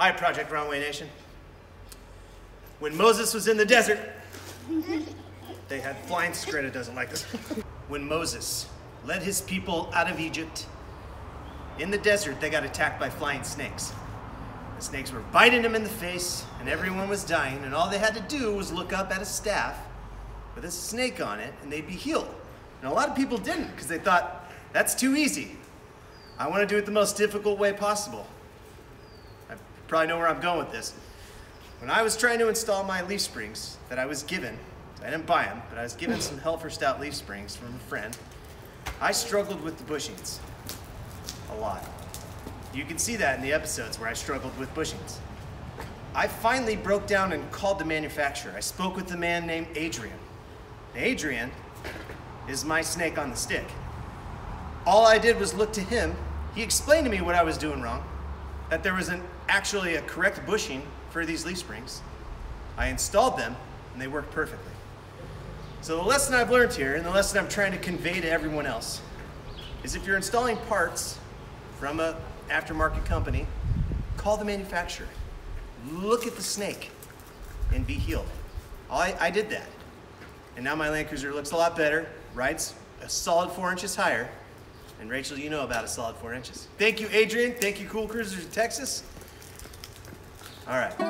Hi, Project Wrong Way Nation. When Moses was in the desert, they had flying. Greta doesn't like this. When Moses led his people out of Egypt, in the desert, they got attacked by flying snakes. The snakes were biting them in the face, and everyone was dying, and all they had to do was look up at a staff with a snake on it, and they'd be healed. And a lot of people didn't, because they thought, that's too easy. I want to do it the most difficult way possible. Probably know where I'm going with this. When I was trying to install my leaf springs that I was given, I didn't buy them, but I was given some Helfer Stout leaf springs from a friend, I struggled with the bushings a lot. You can see that in the episodes where I struggled with bushings. I finally broke down and called the manufacturer. I spoke with a man named Adrian. Adrian is my snake on the stick. All I did was look to him. He explained to me what I was doing wrong, that there was an, actually a correct bushing for these leaf springs. I installed them, and they worked perfectly. So the lesson I've learned here, and the lesson I'm trying to convey to everyone else, is if you're installing parts from a aftermarket company, call the manufacturer. Look at the snake and be healed. I, I did that. And now my Land Cruiser looks a lot better, rides a solid four inches higher. And Rachel, you know about a solid four inches. Thank you, Adrian. Thank you, Cool Cruisers of Texas. All right.